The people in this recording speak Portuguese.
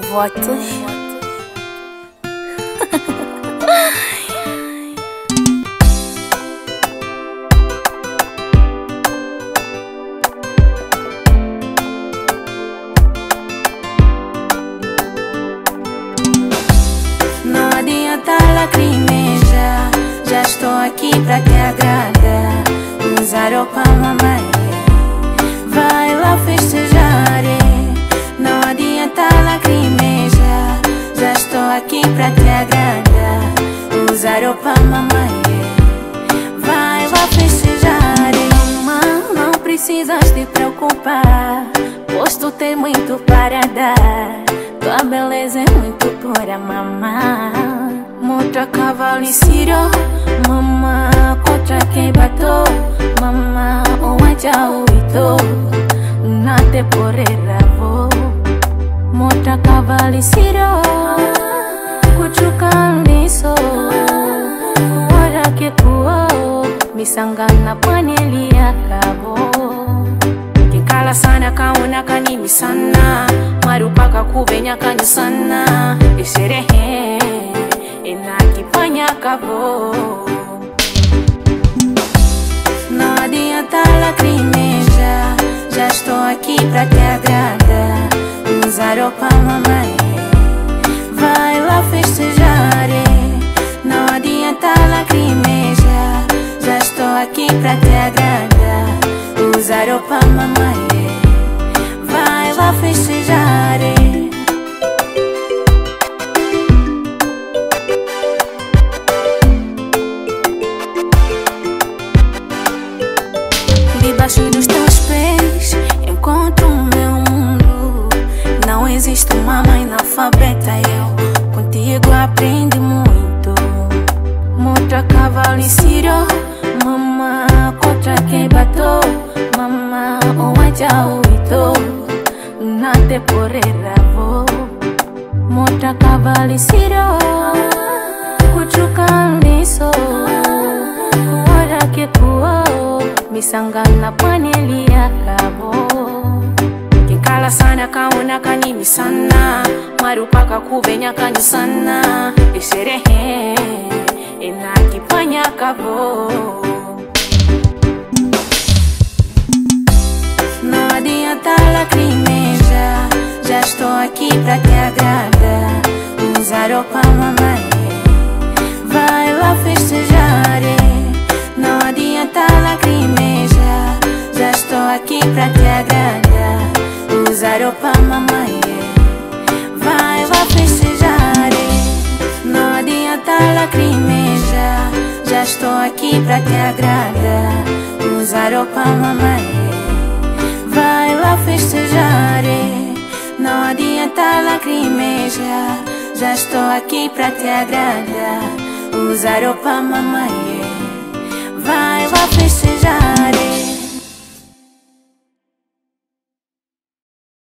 vovotes. Não adianta lacrimejar, já estou aqui pra te agradar. Usar roupa mamãe, vai lá festejar. Aqui pra te agradar. Usar roupa mamãe, vai lá festejar. Mamãe, não precisas te preocupar, pois tu tem muito para dar. Tua beleza é muito pura, mamá. Mostra cavalo e ciro. Contra quem batou, mamá. O aja oito, na te porreravo. Mostra cavalo e kuo, misangana paneli acabou. Kikala sana kaona kanimi sana. Marupaka kuvenya kanyu sana. Isherehe inakifanya kavo Não adianta lacrimejar Já estou aqui pra te agradar Usar roupa mamãe pra te agradar Usar roupa mamãe Vai lá festejar. Debaixo dos teus pés encontro o meu mundo. Não existe uma mãe analfabeta, eu contigo aprendi muito. Mostra cavalo e ciro, e ciro, kuchuka niso. Ora que kuo, misangana paneli acabou. Kinkala sana kaona kanimi sana marupaka kuvenya kanyu sana isherehe inakifanya kavo aqui pra te agradar. Usar roupa mamãe. Vai lá festejar eh. Não adianta lacrimejar. Já estou aqui pra te agradar. Usar roupa mamãe. Vai lá festejar eh. Não adianta lacrimejar. Já estou aqui pra te agradar. Usar roupa mamãe. Vai lá festejar eh. Não adianta lacrimejar Já estou aqui pra te agradar. Usar roupa mamãe